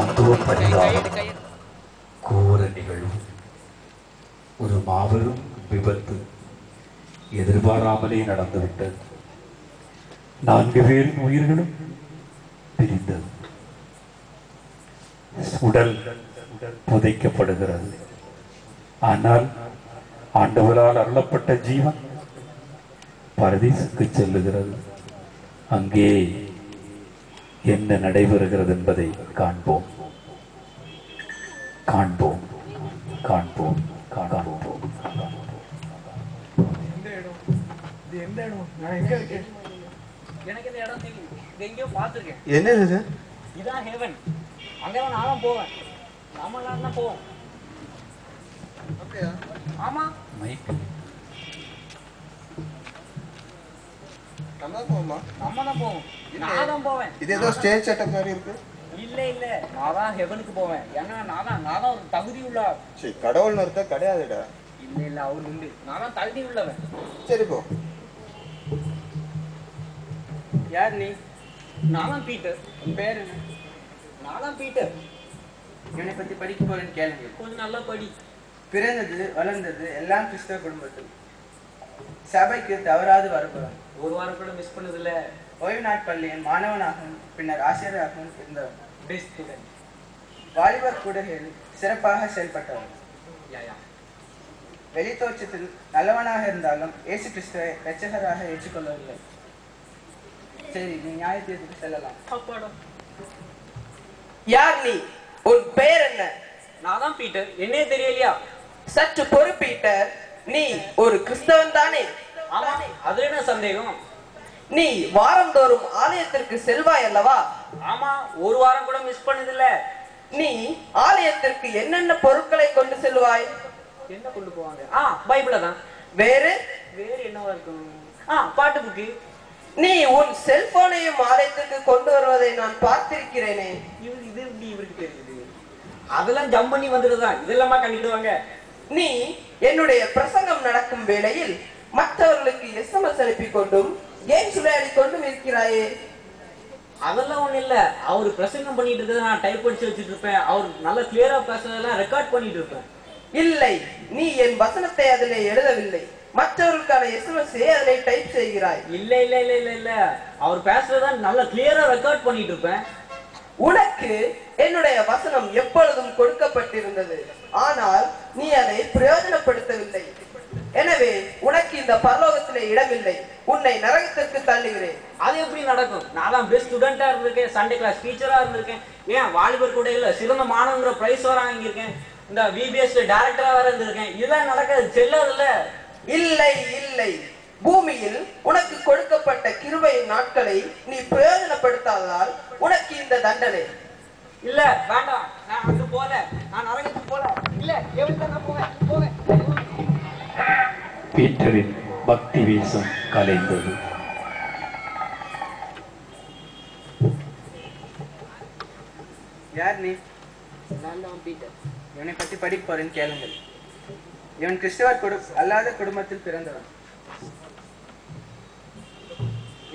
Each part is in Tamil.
சம்பவப்படுகிறார் கோர நிகழ்வு ஒரு மாபெரும் விபத்து எதிர்பாராமலே நடந்துவிட்டது. நான்கு பேரின் உயிர்களும் பிரிந்தது. உடல் புதைக்கப்படுகிறது. ஆனால் ஆண்டவரால் அருளப்பட்ட ஜீவன் பரதீசுக்கு செல்லுகிறது. அங்கே என்ன நடைபெறுகிறது என்பதை காண்போம். காண்போம். காண்போம். காண்போம். இது எந்த இடம் நான் எங்க இருக்கேன் எனக்கு இந்த இடம் தெரியும் இது? இதான் ஹெவன் அங்கதான் நானும் போவேன். நாம தான் போவோம். ஆமா. மைக் நம்ம தான் போவோமா? நம்ம தான் போவோம். நான் தான் போவேன். இது ஏதோ ஸ்டேஜ் செட்டப் மாதிரி இருக்கு? இல்ல இல்ல. நான் தான் ஹெவனுக்கு போவேன். ஏன்னா நான் தான் நான் தான் ஒரு தகுதி உள்ள சரி கடவுள்னு ஒருத்தர் கிடையாதுடா. இல்ல இல்ல அவர் உண்டு. நான் தான் தகுதி உள்ளவன். சரி போ. யார் நீ? நான் தான் பீட்டர். உன் பேர் என்ன? நான் தான் பீட்டர். இவனை பத்தி படிக்க போறேன்னு கேளுங்க. கொஞ்சம் நல்லா படி. பிறந்தது வளர்ந்தது எல்லாம் கிறிஸ்தவ குடும்பத்தில். சபைக்கு தவறாது வரப்போறான் ஒரு வாரம் கூட மிஸ் பண்ணதில்ல. ஓய்வு நாட்பள்ளியின் மாணவனாகவும் பின்னர் ஆசிரியராகவும் இருந்தவன். பெஸ்ட் ஸ்டூடெண்ட் வாலிபர் கூடுகையில் சிறப்பாக செயல்பட்டவன் வெளித்தோற்றத்தில் நல்லவனாக இருந்தாலும் இயேசு கிறிஸ்துவை இரட்சகராக ஏற்றுக்கொள்ளவில்லை. சரி நீ நியாய தீர்ப்புக்கு செல்லலாம். யார் நீ? உன் பெயர் என்ன? நான் தான் பீட்டர். என்னே தெரியலையா? சற்று பொறுப்பீட்டர் நீ ஒரு கிறிஸ்தவன் தானே? ஆமா அதுல என்ன சந்தேகம்? நீ வாரந்தோறும் ஆலயத்திற்கு செல்வாய் அல்லவா? ஆமா ஒரு வாரம் கூட மிஸ் பண்ணதில்ல. நீ ஆலயத்திற்கு என்னென்ன பொருட்களை கொண்டு செல்வாய்? என்ன கொண்டு போவாங்க? ஆ பைபிள தான். வேறு? வேற என்னவா இருக்கும்? ஆ பாட்டு புக்கு. நீ உன் செல்போனையும் ஆலயத்திற்கு கொண்டு வருவதை நான் பார்த்திருக்கிறேனே. இவர் இது எப்படி இவருக்கு தெரியுது? அதெல்லாம் ஜம்ப் பண்ணி வந்துடுதான் இதெல்லாமா கண்டிடுவாங்க நீ என்னுடைய பிரசங்கம் நடக்கும் வேளையில் மற்றவர்களுக்கு எஸ்எம்எஸ் அனுப்பி கொண்டும் கேம்ஸ் விளையாடி கொண்டும் இருக்கிறாயே. அதெல்லாம் ஒண்ணும் இல்ல. அவர் பிரசங்கம் பண்ணிட்டு இருக்கிறத நான் டைப் அடிச்சு வச்சுட்டு இருப்பேன் அவர் நல்ல கிளியரா பேசுறதெல்லாம் ரெக்கார்ட் பண்ணிட்டு இருப்பேன். இல்லை. நீ என் வசனத்தை அதிலே எழுதவில்லை. மற்றவர்களுக்கான எஸ்எம்எஸ் அதிலே டைப் செய்கிறாய். இல்ல இல்ல இல்ல இல்ல இல்ல. அவர் பேசுறத நல்ல கிளியரா ரெக்கார்ட் பண்ணிட்டு இருப்பேன். உனக்கு என்னுடைய வசனம் எப்பொழுதும் கொடுக்கப்பட்டிருந்தது. ஆனால் நீ அதை பிரயோஜனப்படுத்தவில்லை. எனவே உனக்கு இந்த பரலோகத்திலே இடமில்லை. உன்னை நரகத்திற்கு தள்ளுகிறேன். அது எப்படி நடக்கும்? நான் தான் பெஸ்ட் ஸ்டூடெண்டா இருந்திருக்கேன் சண்டே கிளாஸ் டீச்சரா இருந்திருக்கேன். ஏன் வாலிபர் கூட இல்ல சிறந்த மாணவங்கிற பிரைஸ் வர வாங்கியிருக்கேன். இந்த விபிஎஸ் டைரக்டரா வேற இருந்திருக்கேன். இதெல்லாம் நடக்காது செல்லாதுல்ல. இல்லை இல்லை. பூமியில் உனக்கு கொடுக்கப்பட்ட கிருபையின் நாட்களை நீ பிரயோஜனப்படுத்தாததால் உனக்கு இந்த தண்டனை. இல்ல வேண்டாம். நான் அங்க போல நான் நரகத்துக்கு போல இல்ல தான் போவேன்? போவேன். பீட்டரின் பக்தி வீசம் கலைந்தது யார் நீ நான் தான் பீட்டர். இவனை பத்தி படிக்க போறேன்னு கேளுங்கள். இவன் கிறிஸ்தவர் குடு அல்லாத குடும்பத்தில் பிறந்தவன்.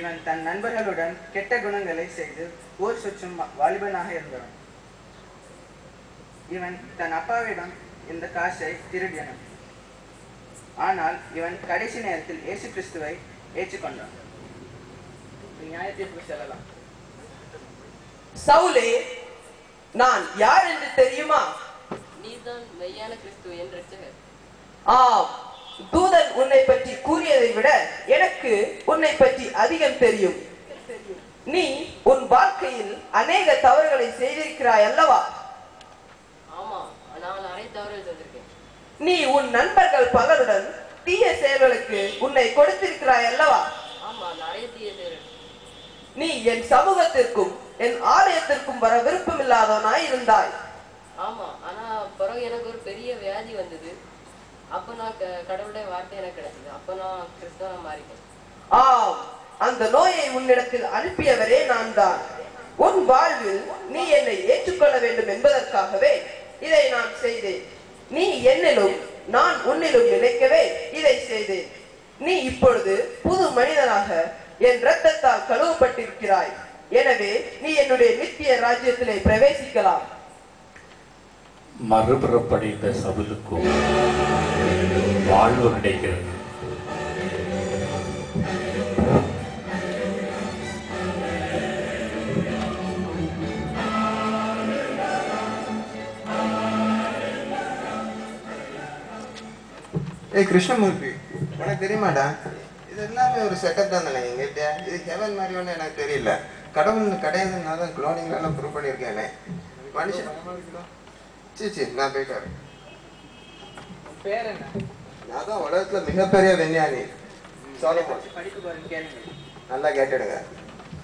இவன் தன் நண்பர்களுடன் கெட்ட குணங்களை செய்து ஊர் சுற்றும் வாலிபனாக இருந்தவன். இவன் தன் அப்பாவிடம் இந்த காசை திருடியவன் ஆனால் இவன் கடைசி நேரத்தில் இயேசு கிறிஸ்துவை ஏற்றுக்கொண்டான். நீ நியாய தீர்ப்புக்கு செல்லலாம். சவுலே நான் யார் என்று தெரியுமா? நீதான் மெய்யான கிறிஸ்து என் ரட்சகர் ஆம் தூதன் உன்னை பற்றி கூறியதை விட எனக்கு உன்னை பற்றி அதிகம் தெரியும். நீ உன் வாழ்க்கையில் அநேக தவறுகளை செய்திருக்கிறாய் அல்லவா? ஆமா நான் தவறுகள் செஞ்சிருக்கேன் நீ உன் நண்பர்கள் பலருடன் தீய செயல்களுக்கு உன்னை கொடுத்திருக்கிறாய் அல்லவா? நீ என் சமூகத்திற்கும் என் ஆலயத்திற்கும் வர விருப்பமில்லாதவனாய் இருந்தாய். ஆமா ஆனா பிறகு எனக்கு ஒரு பெரிய வியாதி வந்தது. அப்ப நான் கடவுளுடைய வார்த்தை எனக்கு கிடைச்சது. அப்ப நான் கிறிஸ்தவனா மாறிட்டேன். ஆம் அந்த நோயை உன்னிடத்தில் அனுப்பியவரே நான் தான். உன் வாழ்வில் நீ என்னை ஏற்றுக்கொள்ள வேண்டும் என்பதற்காகவே இதை நான் செய்தேன். நீ என்னிலும் நான் உன்னிலும் நினைக்கவே இதை செய்தேன். நீ இப்பொழுது புது மனிதனாக என் ரத்தத்தால் கழுவப்பட்டிருக்கிறாய். எனவே நீ என்னுடைய நித்திய ராஜ்யத்திலே பிரவேசிக்கலாம். மறுபுறப்படைந்த சபலுக்கும் வாழ்வு கிடைக்கிறது. ஏய் கிருஷ்ணமூர்த்தி உனக்கு தெரியுமாடா? இது எல்லாமே ஒரு செட்டப் தான் தானே எங்கிட்ட இது ஹெவன் மாதிரி ஒன்றும் எனக்கு தெரியல. கடவுள் கிடையாதுன்னு நான் தான் எல்லாம் ப்ரூவ் பண்ணியிருக்கேனே. மனுஷன் சீ சீ நான் போயிட்டு வரேன். பேர் என்ன? நான் தான் உலகத்துல மிகப்பெரிய விஞ்ஞானி. சாலமோன் படிக்க போறேன் கேளுங்க. நல்லா கேட்டுடுங்க.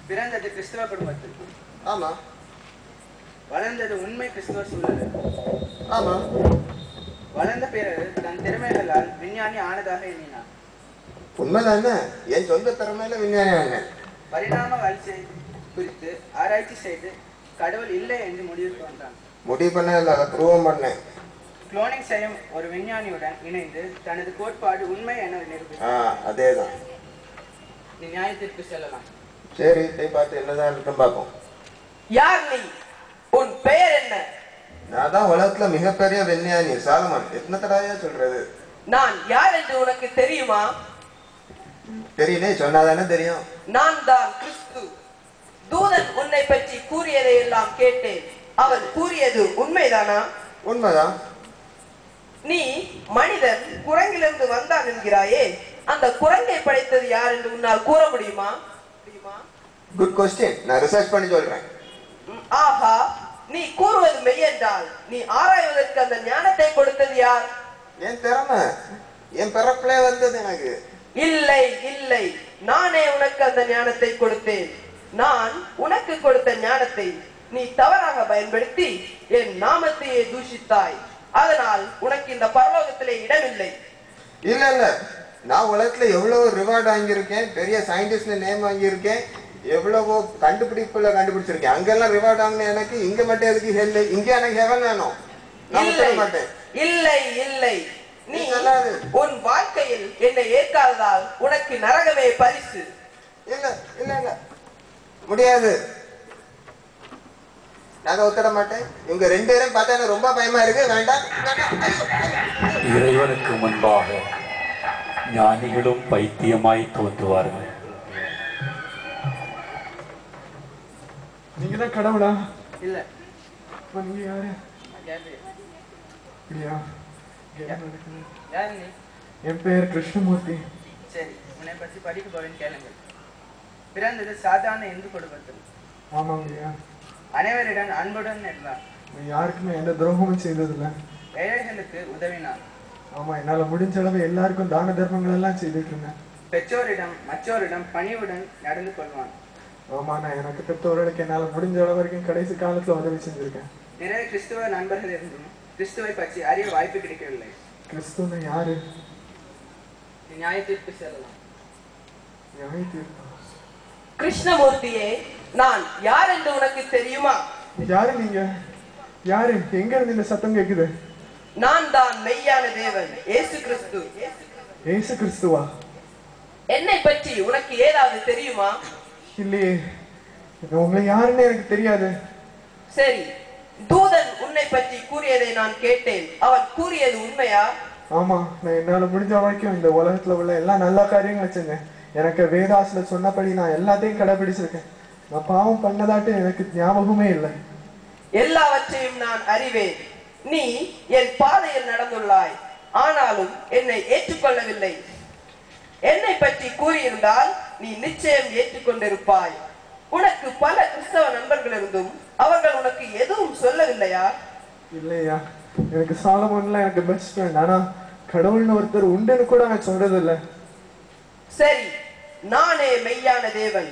பிறந்தது கிறிஸ்தவ குடும்பத்தில். ஆமா. வளர்ந்தது உண்மை கிறிஸ்தவ சூழல் ஆமா. வளர்ந்த பிறகு தன் திறமைகளால் விஞ்ஞானி ஆனதாக எண்ணினார் உண்மைதானே? என் சொந்த திறமையில விஞ்ஞானி ஆனேன். பரிணாம வளர்ச்சி குறித்து ஆராய்ச்சி செய்து கடவுள் இல்லை என்று முடிவுக்கு வந்தான் முடிவு பண்ண இல்லை அதை ப்ரூவ் பண்ணேன். குளோனிங் செய்யும் ஒரு விஞ்ஞானியுடன் இணைந்து தனது கோட்பாடு உண்மை என நிரூபித்தார் ஆ அதே தான் நீ நியாயத்திற்கு செல்லலாம். சரி போய் பார்த்து என்னதான் இருக்குன்னு பார்ப்போம். யார் நீ? உன் பெயர் என்ன? நான் தான் உலகத்துல மிகப்பெரிய விஞ்ஞானி சாலமன். எத்தனை தடவையா சொல்றது? நான் யார் என்று உனக்கு தெரியுமா? தெரியலே சொன்னாதானே தெரியும். நான் தான் கிறிஸ்து. தூதன் உன்னை பற்றி கூறியதை எல்லாம் கேட்டேன். அவன் கூறியது உண்மைதானா? உண்மைதான் நீ மனிதன் குரங்கிலிருந்து வந்தான் என்கிறாயே. அந்த குரங்கை படைத்தது யார் என்று உன்னால் கூற முடியுமா? முடியுமா குட் கொஸ்டின் நான் ரிசர்ச் பண்ணி சொல்றேன். ஆஹா. நீ கூறுவது மெய்யென்றால் நீ ஆராய்வதற்கு அந்த ஞானத்தை கொடுத்தது யார்? என் திறமை என் பிறப்பிலே வந்தது எனக்கு. இல்லை இல்லை. நானே உனக்கு அந்த ஞானத்தை கொடுத்தேன். நான் உனக்கு கொடுத்த ஞானத்தை நீ தவறாக பயன்படுத்தி என் நாமத்தையே தூஷித்தாய். அதனால் உனக்கு இந்த பரலோகத்திலே இடமில்லை. இல்ல இல்ல. நான் உலகத்துல எவ்வளவு ரிவார்டு வாங்கியிருக்கேன்? பெரிய சயின்டிஸ்ட் நேம் வாங்கியிருக்கேன். எவ்வளவோ கண்டுபிடிப்புல கண்டுபிடிச்சிருக்கேன். அங்கெல்லாம் ரிவார்டு வாங்கின எனக்கு இங்க மட்டும் எதுக்கு ஹெல் இங்க எனக்கு ஹெவன் வேணும். நான் விட்டுற மாட்டேன். இல்லை இல்லை. நீ. உன் வாழ்க்கையில் என்னை ஏற்காததால் உனக்கு நரகமே பரிசு. இல்ல இல்ல இல்ல. முடியாது. நாங்க ஒத்துட மாட்டேன். இவங்க ரெண்டு பேரும் பார்த்தா எனக்கு ரொம்ப பயமா இருக்கு. வேண்டாம். இறைவனுக்கு முன்பாக ஞானிகளும் பைத்தியமாய் தோன்றுவார்கள். நீங்க தான் கடவுளா? இல்ல. அப்ப நீங்க யாரு. அப்படியா? என் பெயர் கிருஷ்ணமூர்த்தி. சரி உன்னை பற்றி படிக்க போறேன் கேளுங்கள். பிறந்தது சாதாரண இந்து குடும்பத்தில். ஆமாங்கய்யா. அனைவரிடம் அன்புடன் இருந்தான் யாருக்குமே எந்த துரோகமும் செய்ததில்லை. ஏழைகளுக்கு உதவினான் ஆமா என்னால முடிஞ்ச அளவு எல்லாருக்கும் தான தர்மங்கள் எல்லாம் செய்துட்டு இருந்தேன். பெற்றோரிடம் மற்றோரிடம் பணிவுடன் நடந்து கொள்வான். ஆமா நான் எனக்கு பெற்றோர்களுக்கு என்னால முடிஞ்ச அளவு வரைக்கும் கடைசி காலத்துல உதவி செஞ்சிருக்கேன். நிறைய கிறிஸ்துவ நண்பர்கள் இருந்தும் கிறிஸ்துவை பற்றி அறிய வாய்ப்பு கிடைக்கவில்லை. கிறிஸ்துவ யாரு? நீ நியாயத்திற்கு செல்லலாம். நியாய தீர்ப்பா? கிருஷ்ணமூர்த்தியே நான் யார் என்று உனக்கு தெரியுமா? யாரு நீங்க? யாரு? எங்க இருந்து இந்த சத்தம் கேக்குது? நான் தான் மெய்யான தேவன் இயேசு கிறிஸ்து. ஏசு கிறிஸ்துவா? என்னை பற்றி உனக்கு ஏதாவது தெரியுமா? இல்லையே உங்களை யாருன்னு எனக்கு தெரியாது. சரி தூதன் உன்னை பற்றி கூறியதை நான் கேட்டேன். அவன் கூறியது உண்மையா? ஆமா நான் என்னால முடிஞ்ச வரைக்கும் இந்த உலகத்துல உள்ள எல்லா நல்ல காரியங்களும் செஞ்சேன் எனக்கு வேதாசுல சொன்னபடி நான் எல்லாத்தையும் கடைபிடிச்சிருக்கேன். நான் பாவம் பண்ணதாட்டு எனக்கு ஞாபகமே இல்லை. எல்லாவற்றையும் நான் அறிவேன். நீ என் பாதையில் நடந்துள்ளாய். ஆனாலும் என்னை ஏற்றுக்கொள்ளவில்லை. என்னை பற்றி கூறியிருந்தால் நீ நிச்சயம் ஏற்றுக்கொண்டிருப்பாய். உனக்கு பல கிறிஸ்தவ நண்பர்கள் இருந்தும் அவர்கள் உனக்கு எதுவும் சொல்லவில்லையா? இல்லையா? எனக்கு சாலமோன்ல எனக்கு பெஸ்ட் ஃப்ரெண்ட் ஆனா கடவுள்னு ஒருத்தர் உண்டுன்னு கூட நான் சொல்றது இல்ல சரி நானே மெய்யான தேவன்.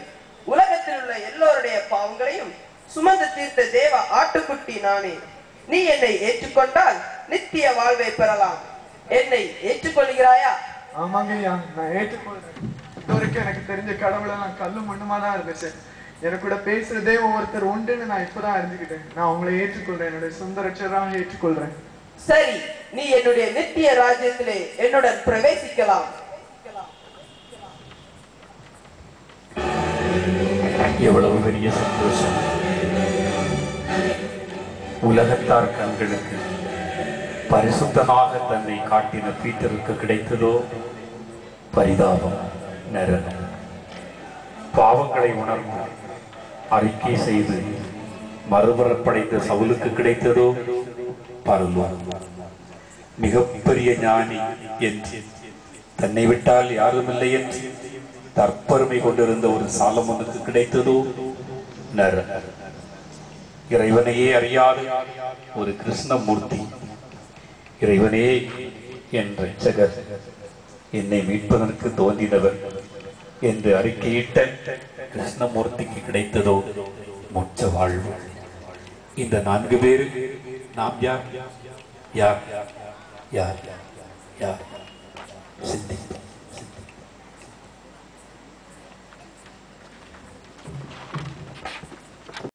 உலகத்தில் உள்ள எல்லோருடைய பாவங்களையும் சுமந்து தீர்த்த தேவ ஆட்டுக்குட்டி நானே. நீ என்னை ஏற்றுக்கொண்டால் நித்திய வாழ்வை பெறலாம். என்னை ஏற்றுக்கொள்கிறாயா? ஆமாங்க ஐயா நான் ஏற்றுக்கொள்றேன் இது வரைக்கும் எனக்கு தெரிஞ்ச கடவுளை நான் கல்லு மண்ணுமா தான் இருந்துச்சு எனக்கு கூட பேசுறதே ஒருத்தர் உண்டுன்னு நான் இப்பதான் அறிஞ்சுக்கிட்டேன். நான் உங்களை ஏற்றுக்கொள்றேன். என்னுடைய சொந்த ரட்சராக ஏற்றுக்கொள்றேன். சரி நீ என்னுடைய நித்திய ராஜ்யத்திலே என்னுடன் பிரவேசிக்கலாம். எவ்வளவு பெரிய சந்தோஷம். உலகத்தார் கண்களுக்கு பரிசுத்தமாக தன்னை காட்டின பீட்டருக்கு கிடைத்ததோ பரிதாபம். நரகம் பாவங்களை உணர்ந்து அறிக்கை செய்து மறுபுறப்படைந்த சவுலுக்கு கிடைத்ததோ? பருவம் மிகப்பெரிய ஞானி என்று. தன்னை விட்டால் யாருமில்லை என்று. தற்பெருமை கொண்டிருந்த ஒரு சாலமனுக்கு கிடைத்ததோ? நரகம் இறைவனையே அறியாத ஒரு கிருஷ்ணமூர்த்தி. இறைவனே என் ரட்சகர் என்னை மீட்பதற்கு தோன்றினவர் என்று அறிக்கையிட்ட கிருஷ்ணமூர்த்திக்கு கிடைத்ததோ மொச்ச வாழ்வு. இந்த நான்கு பேரு நாம் யார்? யார்? யார்? யார்? சிந்திப்போம்.